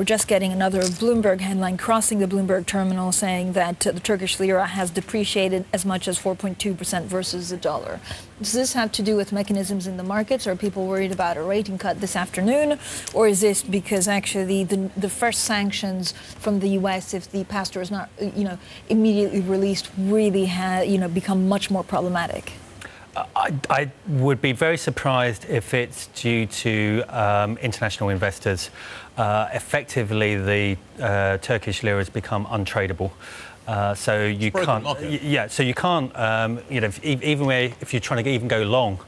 we're just getting another Bloomberg headline crossing the Bloomberg terminal saying that the Turkish lira has depreciated as much as 4.2% versus the dollar. Does this have to do with mechanisms in the markets? Are people worried about a rating cut this afternoon? Or is this because actually the, the first sanctions from the US, if the pastor is not you know, immediately released, really have you know, become much more problematic? I, I, would be very surprised if it's due to um, international investors. Uh, effectively, the uh, Turkish lira has become untradeable. Uh, so you can't, yeah. So you can't, um, you know, if, even where if you're trying to even go long,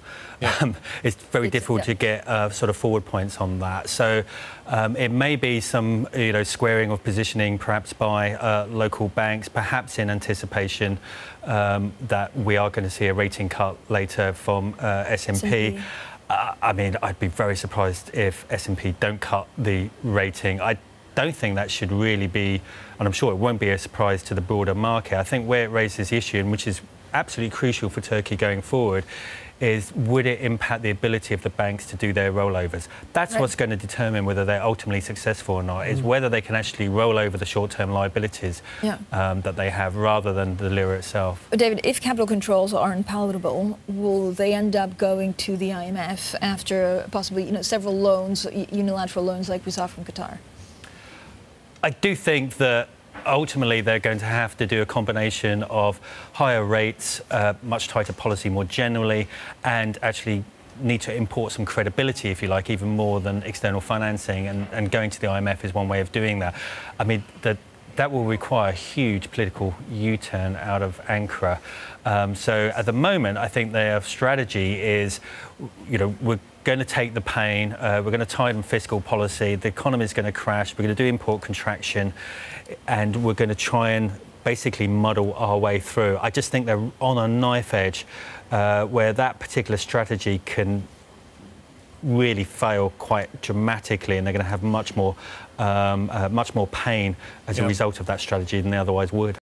yeah. um, it's very it's, difficult yeah. to get uh, sort of forward points on that. So um, it may be some, you know, squaring of positioning, perhaps by uh, local banks, perhaps in anticipation um, that we are going to see a rating cut later from uh, S&P. Uh, I mean, I'd be very surprised if S&P don't cut the rating. I don't think that should really be, and I'm sure it won't be a surprise to the broader market. I think where it raises the issue, and which is absolutely crucial for Turkey going forward, is would it impact the ability of the banks to do their rollovers? That's right. what's going to determine whether they're ultimately successful or not, is mm. whether they can actually roll over the short-term liabilities yeah. um, that they have rather than the lira itself. But David, if capital controls aren't palatable, will they end up going to the IMF after possibly you know, several loans, unilateral loans like we saw from Qatar? I do think that ultimately they're going to have to do a combination of higher rates, uh, much tighter policy more generally, and actually need to import some credibility, if you like, even more than external financing. And, and going to the IMF is one way of doing that. I mean, the, that will require a huge political U-turn out of Ankara. Um, so at the moment, I think their strategy is, you know, we're going to take the pain. Uh, we're going to tighten fiscal policy. The economy is going to crash. We're going to do import contraction, and we're going to try and basically muddle our way through. I just think they're on a knife edge uh, where that particular strategy can really fail quite dramatically, and they're going to have much more, um, uh, much more pain as yeah. a result of that strategy than they otherwise would.